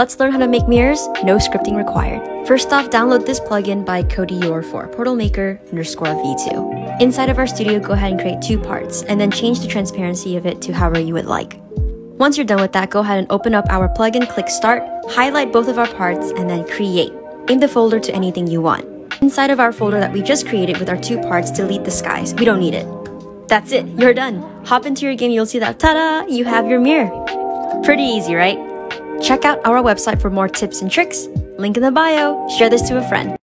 Let's learn how to make mirrors, no scripting required. First off, download this plugin by CodyUR4, portalmaker underscore v2. Inside of our studio, go ahead and create two parts, and then change the transparency of it to however you would like. Once you're done with that, go ahead and open up our plugin, click start, highlight both of our parts, and then create. Name the folder to anything you want. Inside of our folder that we just created with our two parts, delete the skies. We don't need it. That's it, you're done. Hop into your game, you'll see that, ta-da, you have your mirror. Pretty easy, right? Check out our website for more tips and tricks. Link in the bio. Share this to a friend.